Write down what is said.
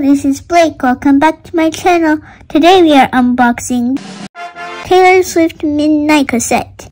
This is Blake. Welcome back to my channel. Today we are unboxing Taylor Swift Midnight Cassette.